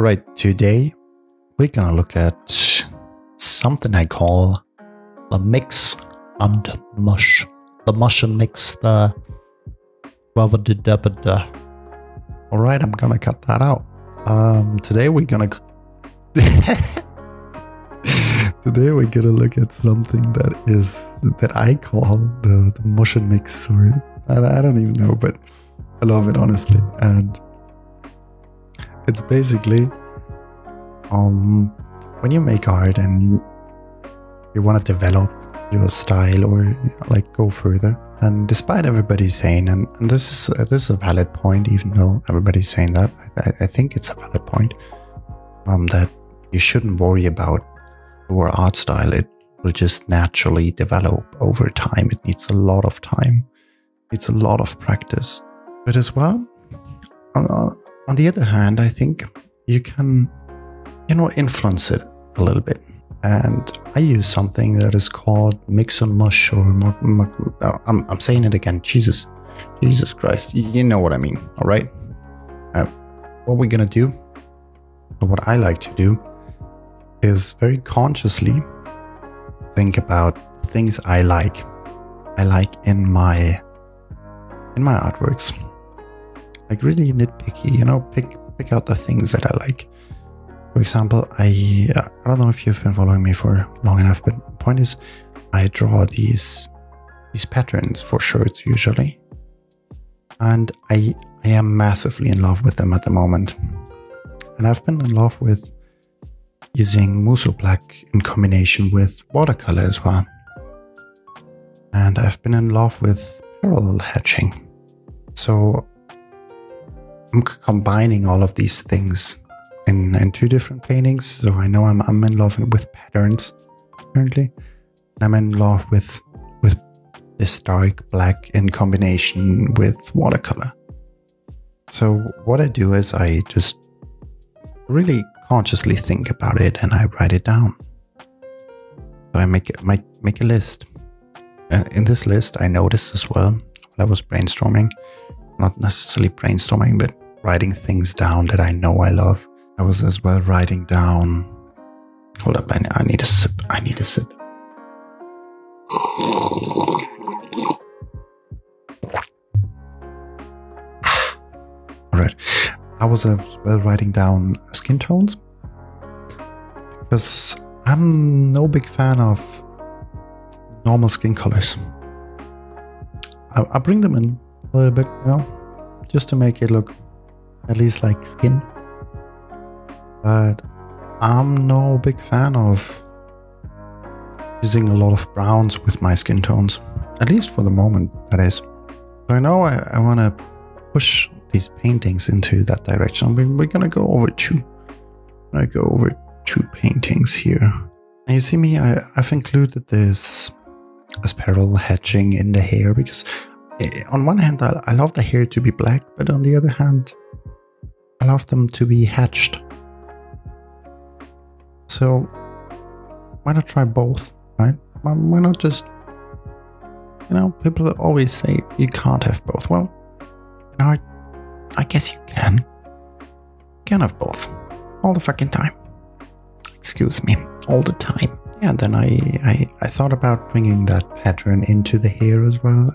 Right, today we're gonna look at something I call the mix and mush. The mush and mix, the da Alright, I'm gonna cut that out. Um, today we're gonna. today we're gonna look at something that is that I call the, the mush and mix, or I, I don't even know, but I love it honestly. And it's basically um when you make art and you want to develop your style or like go further and despite everybody saying and, and this is uh, this is a valid point even though everybody's saying that I, I think it's a valid point um that you shouldn't worry about your art style. It will just naturally develop over time. It needs a lot of time. It's a lot of practice. But as well uh, on the other hand, I think you can, you know, influence it a little bit. And I use something that is called mix and mush, or uh, I'm, I'm saying it again. Jesus, Jesus Christ, you know what I mean, all right? Uh, what we're gonna do, what I like to do, is very consciously think about things I like. I like in my in my artworks like really nitpicky, you know, pick pick out the things that I like. For example, I I don't know if you've been following me for long enough, but point is, I draw these these patterns for shirts usually, and I I am massively in love with them at the moment, and I've been in love with using Musil black in combination with watercolor as well, and I've been in love with parallel hatching. So I'm combining all of these things in, in two different paintings. So I know I'm, I'm in love with patterns currently. I'm in love with with this dark black in combination with watercolor. So what I do is I just really consciously think about it and I write it down. So I make make, make a list. Uh, in this list, I noticed as well while I was brainstorming, not necessarily brainstorming, but writing things down that I know I love. I was as well writing down. Hold up, I, need a sip. I need a sip. All right. I was as well writing down skin tones because I'm no big fan of normal skin colors. I, I bring them in a little bit, you know, just to make it look at least like skin. But I'm no big fan of using a lot of browns with my skin tones, at least for the moment, that is. So I know I, I want to push these paintings into that direction. We, we're gonna go over two. I go over two paintings here. And you see me, I, I've included this as parallel hatching in the hair because Eh, on one hand I, I love the hair to be black, but on the other hand I love them to be hatched. So why not try both, right? Why, why not just, you know, people always say you can't have both. Well, you know, I, I guess you can. You can have both. All the fucking time. Excuse me. All the time. Yeah, then I, I, I thought about bringing that pattern into the hair as well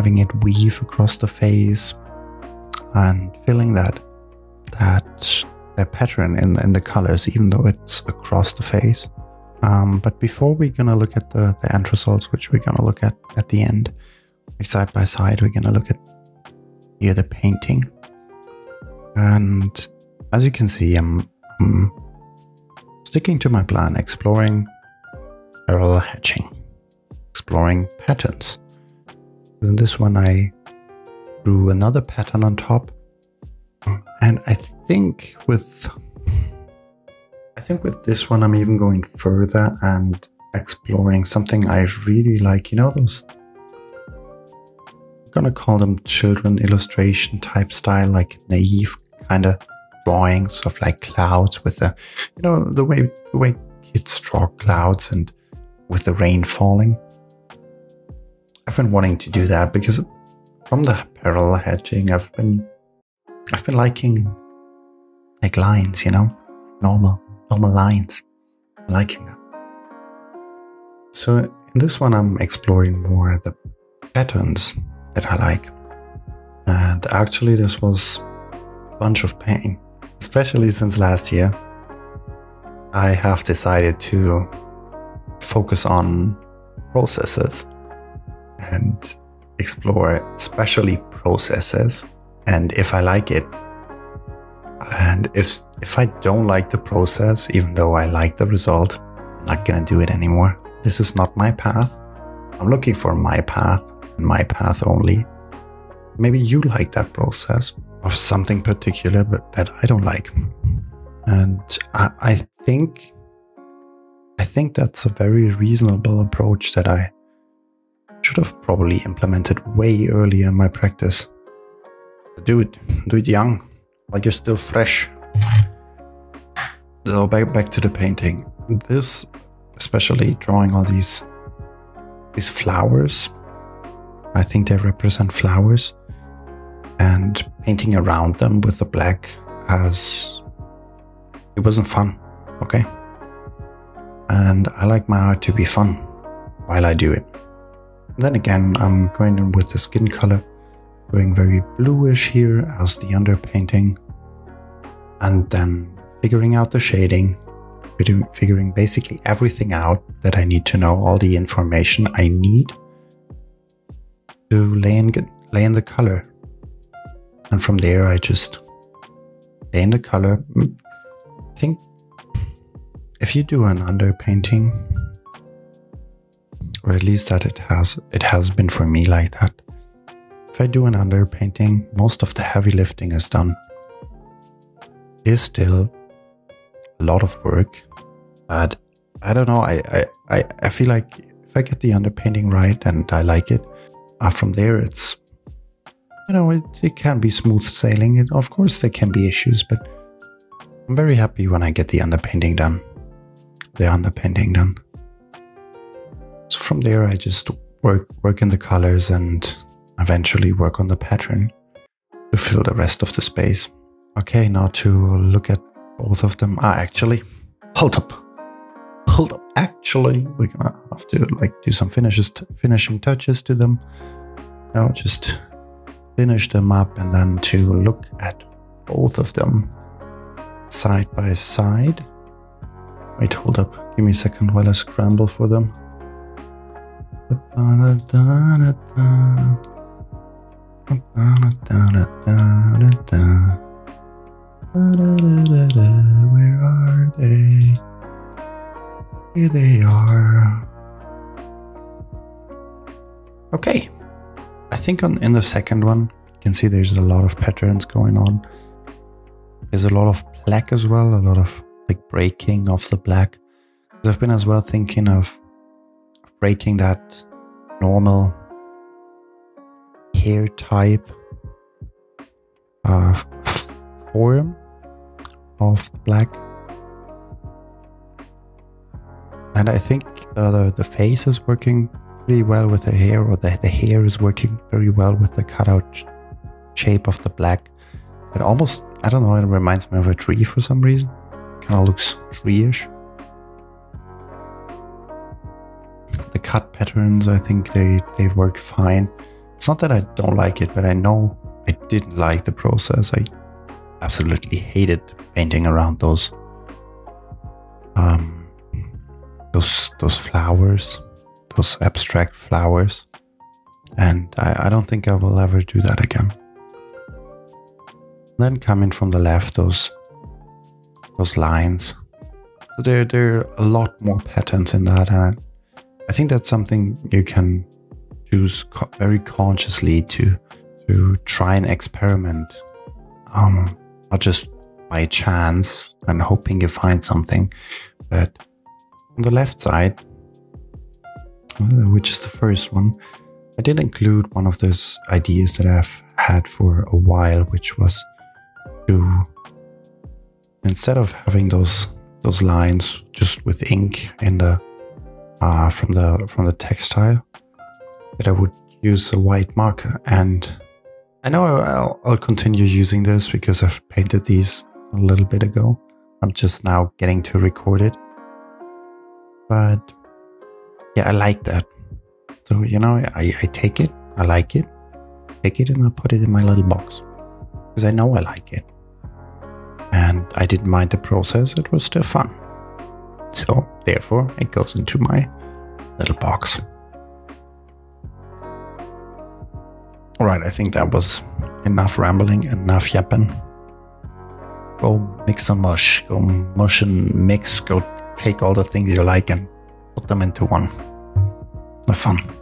having it weave across the face and feeling that that that pattern in, in the colors, even though it's across the face. Um, but before we're gonna look at the, the end results, which we're gonna look at at the end, side by side, we're gonna look at here the painting. And as you can see, I'm, I'm sticking to my plan, exploring parallel hatching, exploring patterns. In this one, I drew another pattern on top. And I think with I think with this one I'm even going further and exploring something I really like. You know those I'm gonna call them children illustration type style, like naive kind of drawings of like clouds with the you know the way the way kids draw clouds and with the rain falling. I've been wanting to do that because from the parallel hatching, I've been I've been liking like lines, you know, normal, normal lines. I'm liking that. So in this one, I'm exploring more the patterns that I like. And actually, this was a bunch of pain, especially since last year. I have decided to focus on processes and explore especially processes. And if I like it and if if I don't like the process even though I like the result I'm not gonna do it anymore. This is not my path. I'm looking for my path and my path only. Maybe you like that process of something particular but that I don't like. And I, I think I think that's a very reasonable approach that I should have probably implemented way earlier in my practice. Do it, do it young, like you're still fresh. So back back to the painting. This, especially drawing all these these flowers. I think they represent flowers, and painting around them with the black has it wasn't fun. Okay, and I like my art to be fun while I do it. Then again, I'm going in with the skin color, going very bluish here as the underpainting, and then figuring out the shading, figuring basically everything out that I need to know, all the information I need to lay in, lay in the color. And from there, I just lay in the color. I think if you do an underpainting, or at least that it has it has been for me like that. If I do an underpainting, most of the heavy lifting is done. It is still a lot of work, but I don't know. I I I, feel like if I get the underpainting right and I like it, uh, from there it's you know it, it can be smooth sailing. And of course there can be issues, but I'm very happy when I get the underpainting done. The underpainting done from there, I just work work in the colors and eventually work on the pattern to fill the rest of the space. Okay, now to look at both of them. Ah, actually, hold up, hold up. Actually, we're gonna have to like do some finishes, finishing touches to them. Now just finish them up and then to look at both of them side by side. Wait, hold up. Give me a second while I scramble for them. Where are they? Here they are. Okay. I think on in the second one, you can see there's a lot of patterns going on. There's a lot of black as well, a lot of like breaking of the black. I've been as well thinking of breaking that normal hair type uh, form of the black. And I think uh, the, the face is working pretty well with the hair, or the, the hair is working very well with the cutout shape of the black. It almost, I don't know, it reminds me of a tree for some reason. Kind of looks tree-ish. Cut patterns, I think they, they work fine. It's not that I don't like it, but I know I didn't like the process. I absolutely hated painting around those um, those those flowers, those abstract flowers. And I, I don't think I will ever do that again. Then coming from the left, those those lines. So there, there are a lot more patterns in that, and I think that's something you can choose co very consciously to to try and experiment, um, not just by chance and hoping you find something, but on the left side, which is the first one, I did include one of those ideas that I've had for a while, which was to instead of having those those lines just with ink in the uh, from the from the textile that I would use a white marker and I know I'll, I'll continue using this because I've painted these a little bit ago. I'm just now getting to record it. But yeah, I like that. So, you know, I, I take it, I like it, take it and I put it in my little box because I know I like it. And I didn't mind the process, it was still fun. So, therefore, it goes into my little box. Alright, I think that was enough rambling, enough yapping. Go mix some mush, go mush and mix, go take all the things you like and put them into one. Have fun.